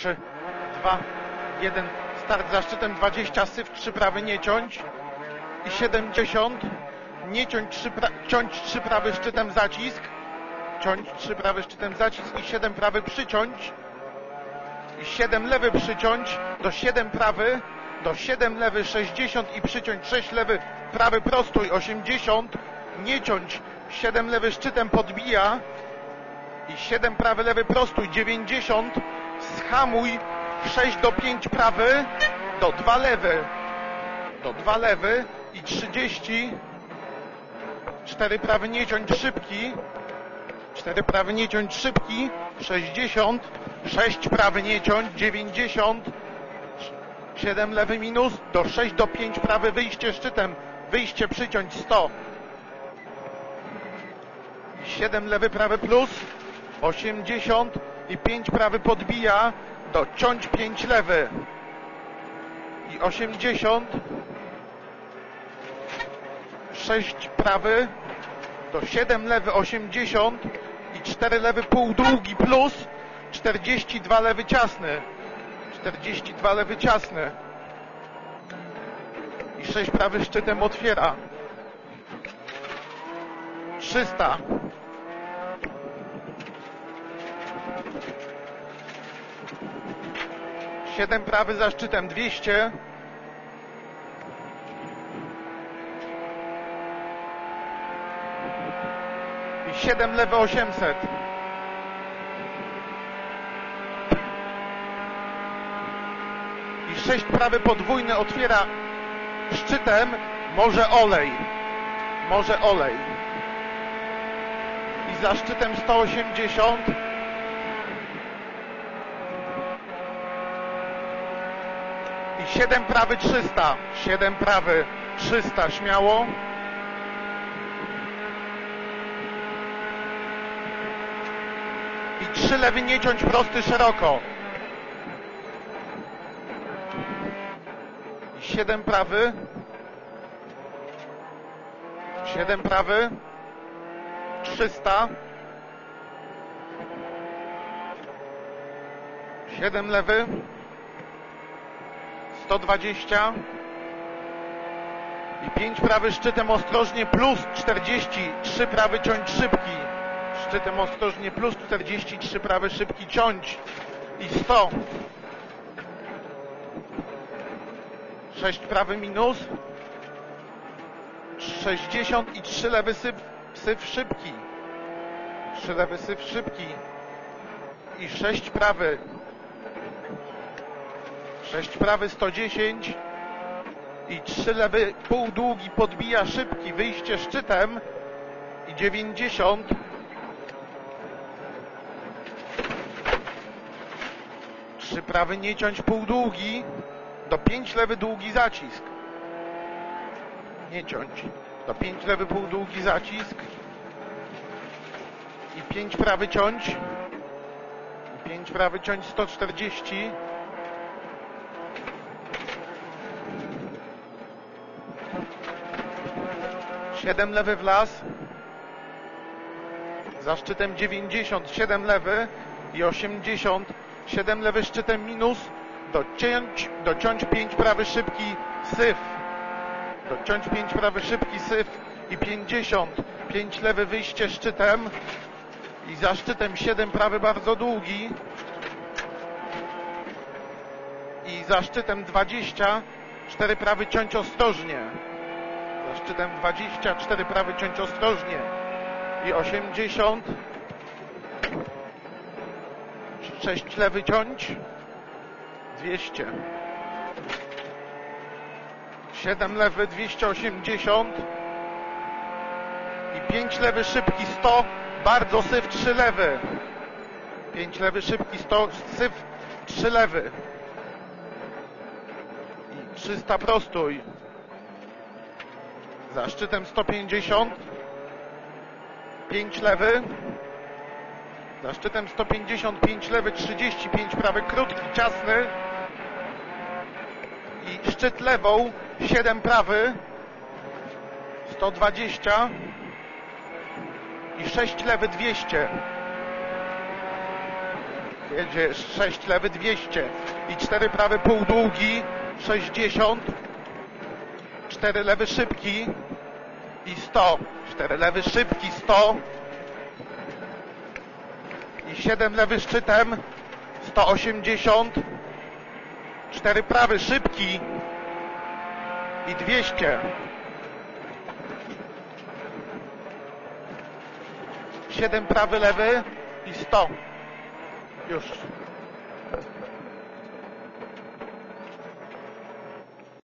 3, 2, 1. Start za szczytem 20, syf 3 prawy nie ciąć i 70. Nie ciąć 3, pra... ciąć 3 prawy szczytem zacisk. Ciąć 3 prawy szczytem zacisk i 7 prawy przyciąć. I 7 lewy przyciąć do 7 prawy, do 7 lewy 60 i przyciąć 6 lewy prawy prostój 80. Nie ciąć 7 lewy szczytem podbija i 7 prawy lewy prostój 90. Schamuj 6 do 5 prawy do 2 lewy. Do 2 lewy i 30 4 prawy nie ciąć szybki. 4 prawy nie ciąć szybki. 60 6 prawy nie ciąć. 90 7 lewy minus. Do 6 do 5 prawy wyjście szczytem. Wyjście przyciąć 100 7 lewy prawy plus. 80 i 5 prawy podbija do ciąć 5 lewy. I 80 6 prawy do 7 lewy 80 i 4 lewy pół długi plus 42 lewy ciasny. 42 lewy ciasny. I 6 prawy szczytem otwiera. 300 7 prawy za szczytem 200 i 7 lewy 800 i 6 prawy podwójny otwiera szczytem może olej. Może olej. I za szczytem 180 7 prawy 300 7 prawy 300 śmiało. I 3 lewy nie ciąć prosty szeroko. I 7 prawy. 7 prawy 300 7 lewy 120 i 5 prawy szczytem ostrożnie plus 40 3 prawy ciąć szybki. Szczytem ostrożnie plus 43 prawy szybki ciąć i 100 6 prawy minus. 60 i 3 lewy syf, syf szybki. 3 lewy syf szybki. I 6 prawy 6 prawy 110 i 3 lewy pół długi podbija szybki wyjście szczytem. I 90 3 prawy nie ciąć pół długi. Do 5 lewy długi zacisk. Nie ciąć. Do 5 lewy pół długi zacisk. I 5 prawy ciąć. 5 prawy ciąć 140 7 lewy w las. Za szczytem 90, 7 lewy i 80, 7 lewy szczytem minus, dociąć, dociąć 5 prawy szybki syf, dociąć 5 prawy szybki syf i 50, 5 lewy wyjście szczytem. I za szczytem 7 prawy bardzo długi. I za szczytem 20, 4 prawy ciąć ostrożnie szczytem 24 prawy ciąć ostrożnie. I 80 6 lewy ciąć. 200 7 lewy 280 i 5 lewy szybki 100 bardzo syf 3 lewy. 5 lewy szybki 100 syf 3 lewy. I 300 prostój za szczytem 150 5 lewy. Za szczytem 155 lewy 35 prawy krótki, ciasny. I szczyt lewą 7 prawy. 120 i 6 lewy 200 Jedzie 6 lewy 200 i 4 prawy półdługi 60 4 lewy szybki i 100 4 lewy szybki 100 i 7 lewy szczytem 180 4 prawy szybki i 200 7 prawy lewy i 100 już